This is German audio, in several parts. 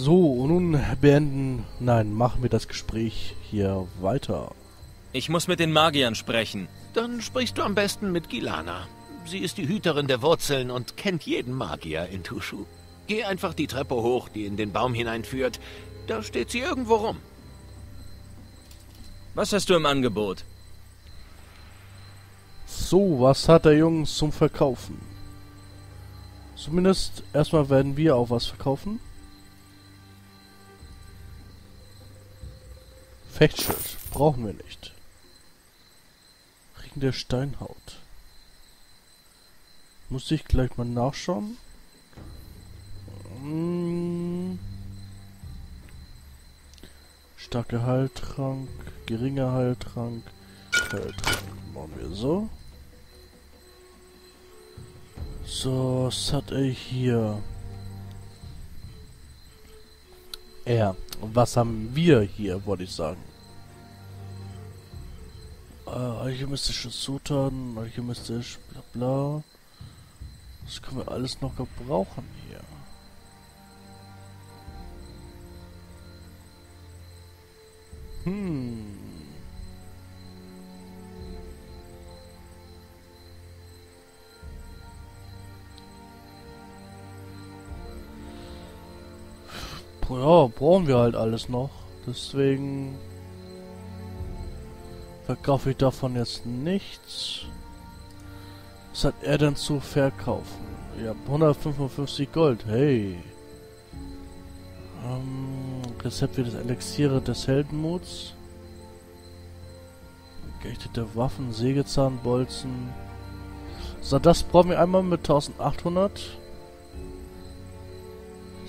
So, und nun beenden, nein, machen wir das Gespräch hier weiter. Ich muss mit den Magiern sprechen. Dann sprichst du am besten mit Gilana. Sie ist die Hüterin der Wurzeln und kennt jeden Magier in Tushu. Geh einfach die Treppe hoch, die in den Baum hineinführt. Da steht sie irgendwo rum. Was hast du im Angebot? So, was hat der Jungs zum Verkaufen? Zumindest erstmal werden wir auch was verkaufen. Fechtschild brauchen wir nicht. Ring der Steinhaut. Muss ich gleich mal nachschauen. Hm. Starker Heiltrank, geringer Heiltrank, Heiltrank. Machen wir so. So, was hat er hier? Er. Was haben wir hier, wollte ich sagen? Äh, alchemistische Zutaten, alchemistisch, bla bla. Das können wir alles noch gebrauchen hier. Ja, brauchen wir halt alles noch. Deswegen verkaufe ich davon jetzt nichts. Was hat er denn zu verkaufen? Ja, 155 Gold. Hey. Ähm, Rezept für das Elixiere des Heldenmuts. Geächtete Waffen, Sägezahnbolzen. So, das brauchen wir einmal mit 1800.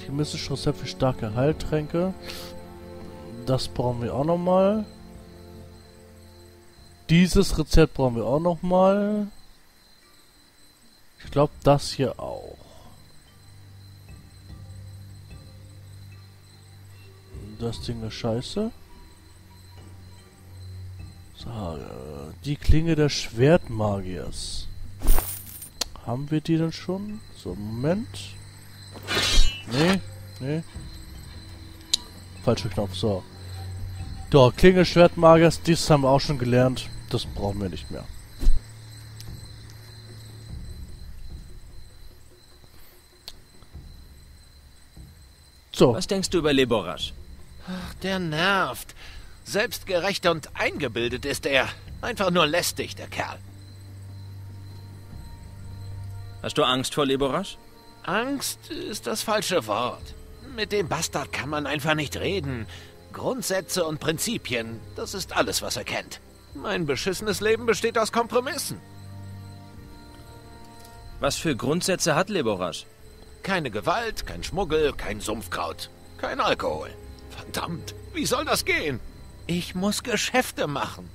Chemistisches Rezept für starke Heiltränke. Das brauchen wir auch nochmal. Dieses Rezept brauchen wir auch nochmal. Ich glaube, das hier auch. Das Ding ist scheiße. So, die Klinge des Schwertmagiers. Haben wir die denn schon? So, Moment. Nee, nee. Falscher Knopf, so. Doch, Klinge Schwertmagiers, dies haben wir auch schon gelernt. Das brauchen wir nicht mehr. So. Was denkst du über Leborasch? Ach, der nervt. Selbstgerecht und eingebildet ist er. Einfach nur lästig, der Kerl. Hast du Angst vor Leborasch? Angst ist das falsche Wort. Mit dem Bastard kann man einfach nicht reden. Grundsätze und Prinzipien, das ist alles, was er kennt. Mein beschissenes Leben besteht aus Kompromissen. Was für Grundsätze hat Leborasch? Keine Gewalt, kein Schmuggel, kein Sumpfkraut, kein Alkohol. Verdammt, wie soll das gehen? Ich muss Geschäfte machen.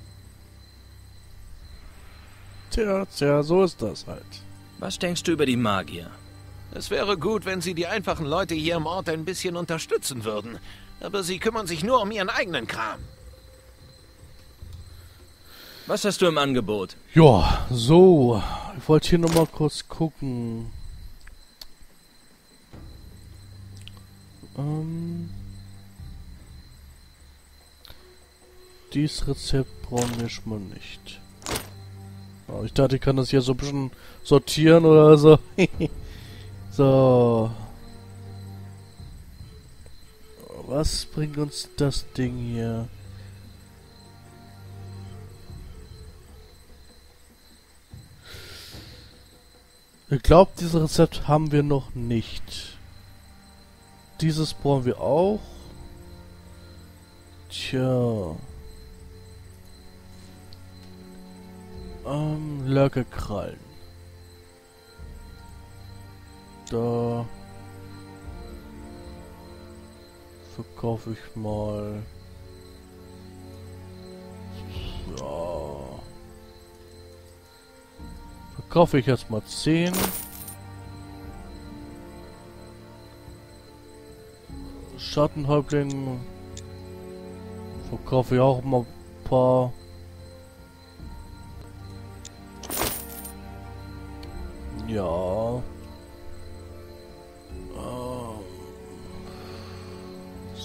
Tja, tja, so ist das halt. Was denkst du über die Magier? Es wäre gut, wenn Sie die einfachen Leute hier im Ort ein bisschen unterstützen würden. Aber sie kümmern sich nur um ihren eigenen Kram. Was hast du im Angebot? Ja, so. Ich wollte hier nochmal kurz gucken. Ähm. Dieses Rezept brauchen wir schon mal nicht. Oh, ich dachte, ich kann das hier so ein bisschen sortieren oder so. so. Was bringt uns das Ding hier? Ich glaube, dieses Rezept haben wir noch nicht. Dieses brauchen wir auch. Tja. Ähm, Lörkekrallen. Da verkaufe ich mal. Ja. Verkaufe ich jetzt mal 10. Schattenhäuptling verkaufe ich auch mal ein paar. Ja.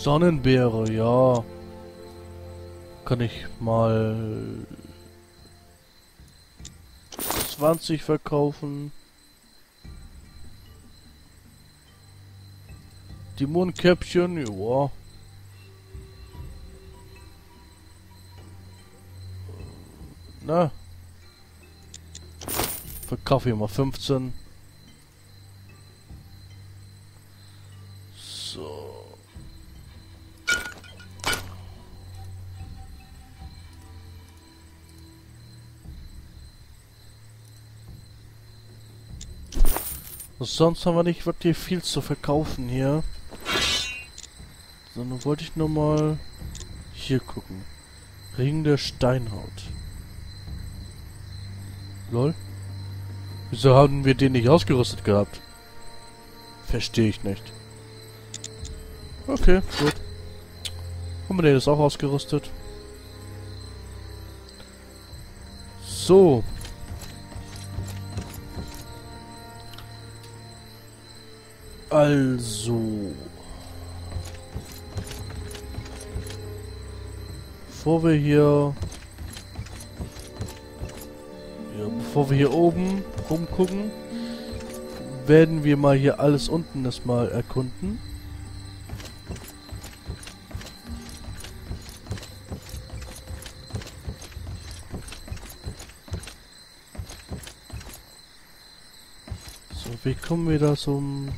Sonnenbeere, ja. Kann ich mal 20 verkaufen. Die Mondkäppchen, ja. Na. Verkaufe ich mal 15. Sonst haben wir nicht wirklich viel zu verkaufen hier. Sondern wollte ich nur mal hier gucken. Ring der Steinhaut. Lol. Wieso haben wir den nicht ausgerüstet gehabt? Verstehe ich nicht. Okay, gut. Haben wir den jetzt auch ausgerüstet? So. Also. Bevor wir hier... Ja, bevor wir hier oben rumgucken, werden wir mal hier alles unten erstmal erkunden. So, wie kommen wir da zum...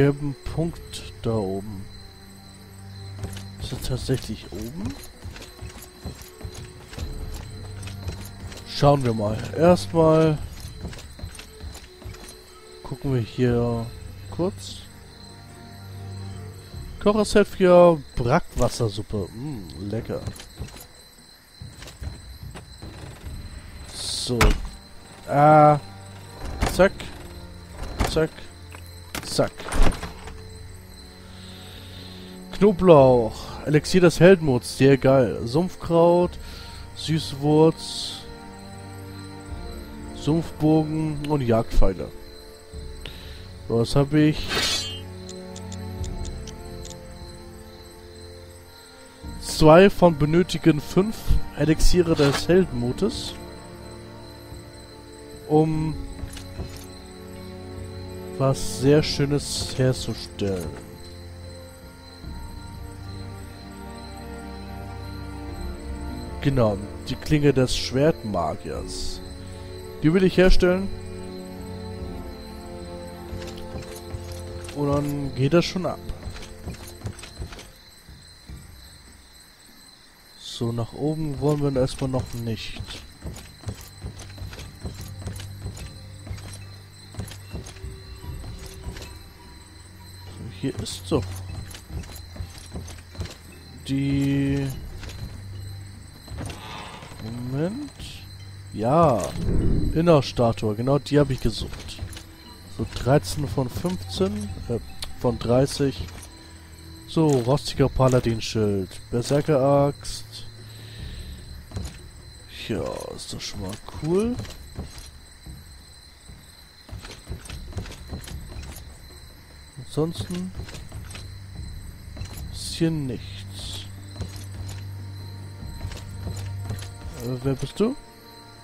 gelben Punkt da oben. Ist das tatsächlich oben? Schauen wir mal. Erstmal gucken wir hier kurz. Kocherset für Brackwassersuppe. Mm, lecker. So. Ah. Zack. Zack. Knoblauch. Elixier des Heldenmuts. Sehr geil. Sumpfkraut. Süßwurz. Sumpfbogen und Jagdpfeile. Was habe ich? Zwei von benötigen fünf Elixiere des Heldenmutes. Um was sehr Schönes herzustellen. Genau, die Klinge des Schwertmagiers. Die will ich herstellen. Und dann geht das schon ab. So, nach oben wollen wir erstmal noch nicht. So, hier ist so. Die... Moment. Ja. Innerstatue, genau die habe ich gesucht. So 13 von 15, äh, von 30. So, rostiger Paladinschild, Berserker-Axt. Ja, ist das schon mal cool. Ansonsten ist hier nichts. Äh, wer bist du?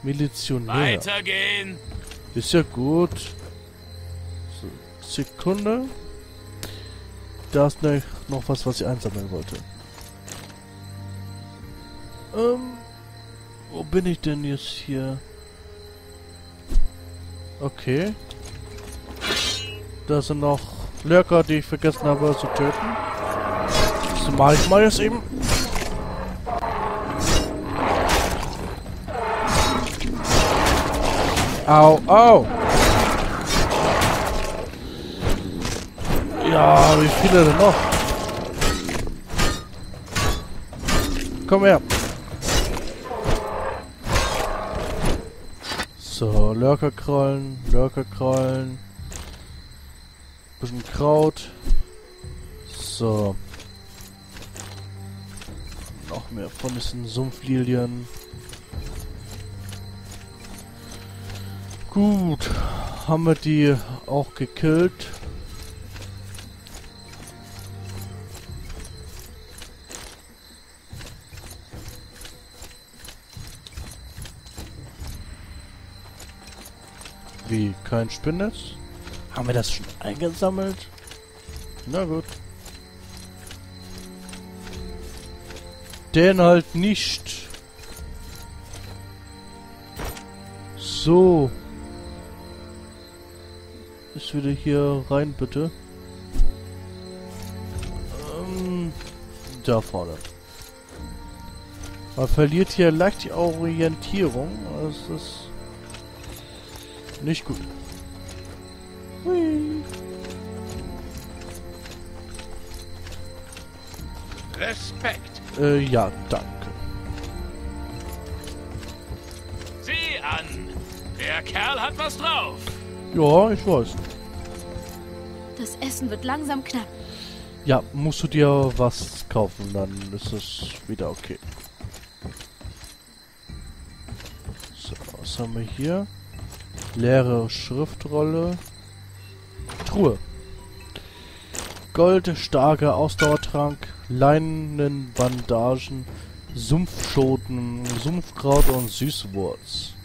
Milizionär. Weitergehen! Ist ja gut. So, Sekunde. Da ist ne- noch was, was ich einsammeln wollte. Ähm, wo bin ich denn jetzt hier? Okay. Da sind noch Lurker, die ich vergessen habe zu töten. So mache ich mal jetzt eben. Au, au. Ja, wie viele denn noch? Komm her. So, Lurkerkrollen, Lurkerkrollen. Bisschen Kraut. So. Noch mehr von diesen Sumpflilien. Gut. haben wir die auch gekillt. Wie, kein Spinnnetz? Haben wir das schon eingesammelt? Na gut. Den halt nicht. So. Ist wieder hier rein, bitte. Ähm, da vorne. Man verliert hier leicht die Orientierung. Das ist nicht gut. Hui. Respekt. Äh, ja, danke. Sieh an. Der Kerl hat was drauf. Ja, ich weiß. Das Essen wird langsam knapp. Ja, musst du dir was kaufen, dann ist es wieder okay. So, was haben wir hier? Leere Schriftrolle. Truhe. Gold, starker Ausdauertrank, leinenen Bandagen, Sumpfschoten, Sumpfkraut und Süßwurz.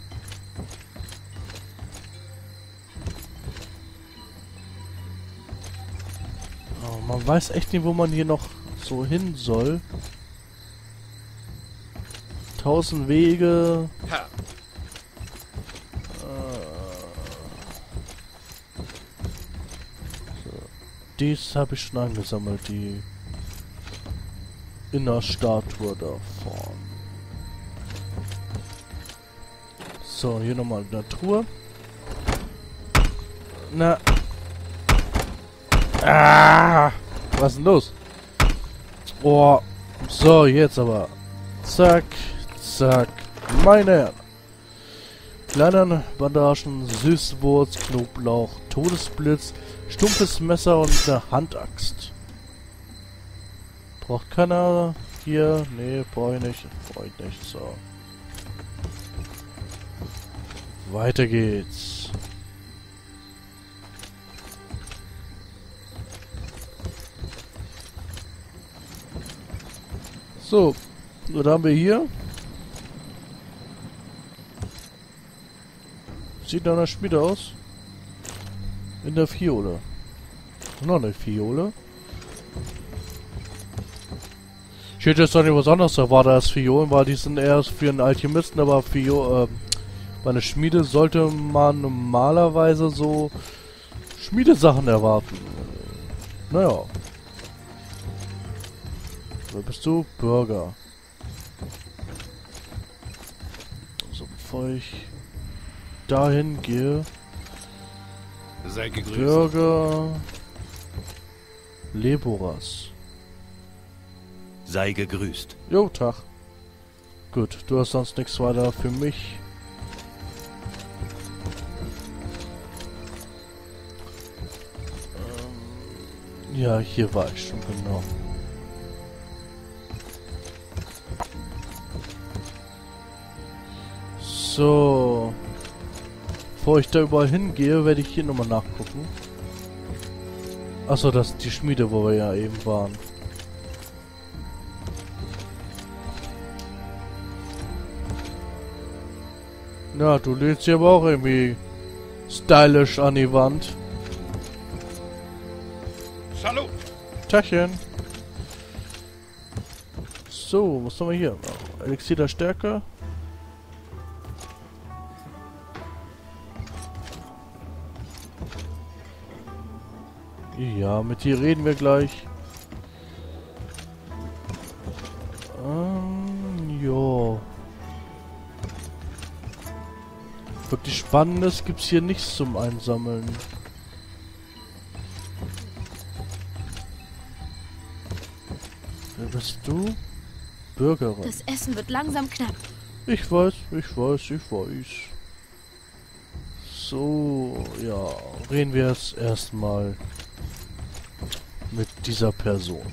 Man weiß echt nicht, wo man hier noch so hin soll. Tausend Wege. Ha. Dies habe ich schon angesammelt, die Innerstatue da vorne. So, hier nochmal eine Truhe. Na. Ah! Was ist denn los? Oh. So, jetzt aber. Zack, zack. Meine Herren. Kleinen Bandagen, Süßwurz, Knoblauch, Todesblitz, stumpfes Messer und eine Handaxt. Braucht keiner hier? Nee, brauche ich nicht. Brauche ich nicht. So. Weiter geht's. So, was haben wir hier? Sieht nach einer Schmiede aus. In der Fiole. Noch eine Fiole. Ich hätte jetzt doch nicht was anderes erwartet als Fiolen, weil die sind erst für einen Alchemisten, aber Fio, äh, bei einer Schmiede sollte man normalerweise so Schmiedesachen erwarten. Naja. Wer bist du? Bürger. So, bevor ich dahin gehe. Sei gegrüßt. Bürger Leboras. Sei gegrüßt. Jo, Tag. Gut, du hast sonst nichts weiter für mich. Ähm, ja, hier war ich schon, genau. So. Bevor ich da überall hingehe, werde ich hier nochmal nachgucken. Achso, das ist die Schmiede, wo wir ja eben waren. Na, du lädst sie aber auch irgendwie stylisch an die Wand. Salut. Tachchen. So, was haben wir hier? Elixier der Stärke. Ja, mit dir reden wir gleich. Ähm, ja. Wirklich Spannendes gibt's hier nichts zum Einsammeln. Wer bist du? Bürgerin. Das Essen wird langsam knapp. Ich weiß, ich weiß, ich weiß. So, ja, reden wir es erstmal mit dieser Person.